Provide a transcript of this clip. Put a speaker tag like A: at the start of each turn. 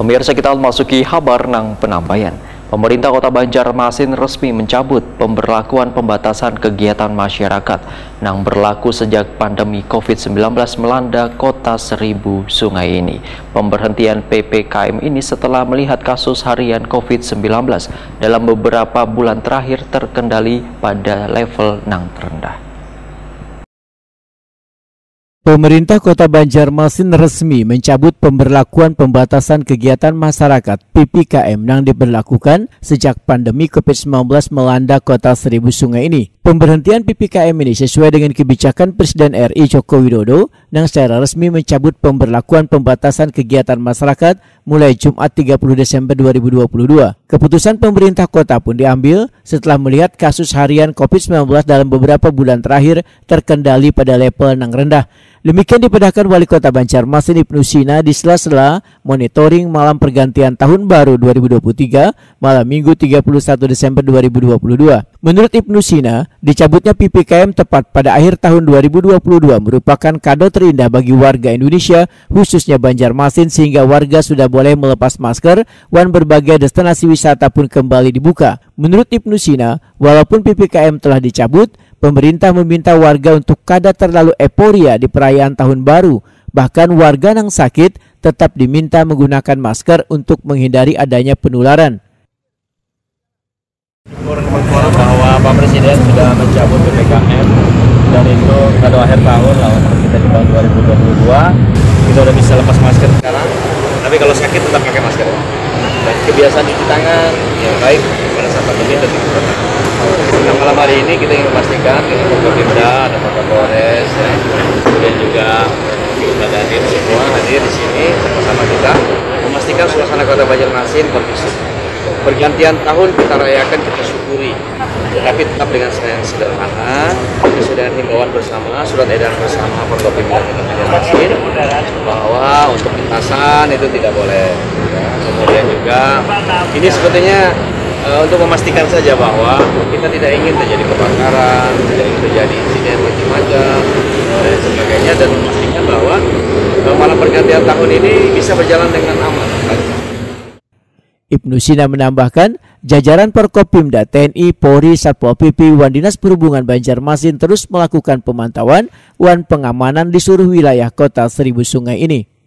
A: Pemirsa kita memasuki kabar nang penambayan. Pemerintah Kota Banjarmasin resmi mencabut pemberlakuan pembatasan kegiatan masyarakat yang berlaku sejak pandemi COVID-19 melanda kota Seribu Sungai ini. Pemberhentian PPKM ini setelah melihat kasus harian COVID-19 dalam beberapa bulan terakhir terkendali pada level nang terendah.
B: Pemerintah Kota Banjarmasin resmi mencabut pemberlakuan pembatasan kegiatan masyarakat PPKM yang diberlakukan sejak pandemi COVID-19 melanda kota Seribu Sungai ini. Pemberhentian PPKM ini sesuai dengan kebijakan Presiden RI Joko Widodo yang secara resmi mencabut pemberlakuan pembatasan kegiatan masyarakat mulai Jumat 30 Desember 2022. Keputusan pemerintah kota pun diambil setelah melihat kasus harian COVID-19 dalam beberapa bulan terakhir terkendali pada level yang rendah. Demikian dipedahkan Wali Kota Banjarmasin Ibnu Sina di sela-sela monitoring malam pergantian tahun baru 2023 malam Minggu 31 Desember 2022. Menurut Ibnu Sina, dicabutnya PPKM tepat pada akhir tahun 2022 merupakan kado terindah bagi warga Indonesia khususnya Banjarmasin sehingga warga sudah boleh melepas masker dan berbagai destinasi wisata pun kembali dibuka. Menurut Ibnu Sina, walaupun PPKM telah dicabut, Pemerintah meminta warga untuk kada terlalu euforia di perayaan tahun baru. Bahkan warga yang sakit tetap diminta menggunakan masker untuk menghindari adanya penularan.
C: bahwa Pak Presiden sudah mencabut PPKM dan itu pada akhir tahun lah kita di tahun 2022 kita udah bisa lepas masker sekarang tapi kalau sakit tetap pakai masker dan kebiasaan cuci tangan yang baik pada saat pandemi Nah, malam hari ini kita ingin memastikan dengan Forkopimda, ada Polres, ya, kemudian juga kita hadir semua hadir di sini bersama kita memastikan suasana kota Banjarmasin kondusif. Pergantian tahun kita rayakan, kita syukuri, tapi tetap dengan yang sederhana, sesuai himbauan bersama, surat edaran bersama Forkopimda Kota Banjarmasin bahwa untuk lintasan itu tidak boleh. Kemudian juga ini sebetulnya uh, untuk memastikan saja bahwa kita tidak ingin terjadi kebakaran, tidak ingin terjadi insiden macam-macam dan sebagainya dan memastikan bahwa uh, malam pergantian tahun ini bisa berjalan dengan aman.
B: Ibnu Sina menambahkan, jajaran Perkopimda TNI, Polri, Satpol PP, Wan Dinas Perhubungan Banjarmasin terus melakukan pemantauan wan pengamanan di seluruh wilayah kota Seribu Sungai ini.